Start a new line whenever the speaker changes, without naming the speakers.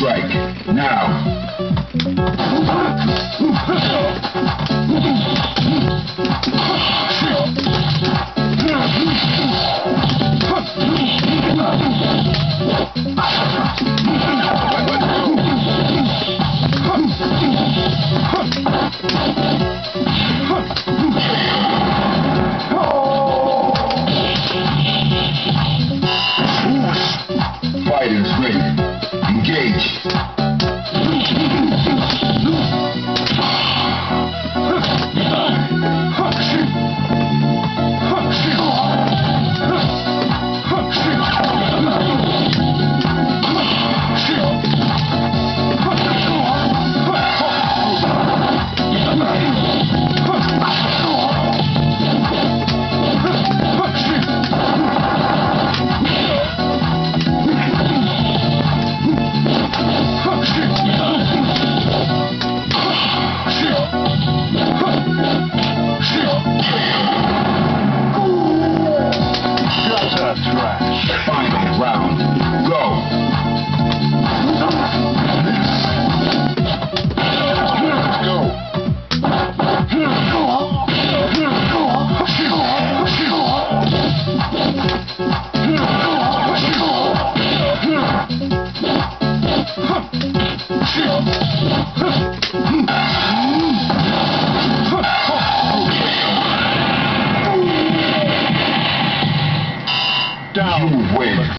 strike. Now. Engage.
left, right.
Final round. Go. Go. Go.
Go. down.
You win.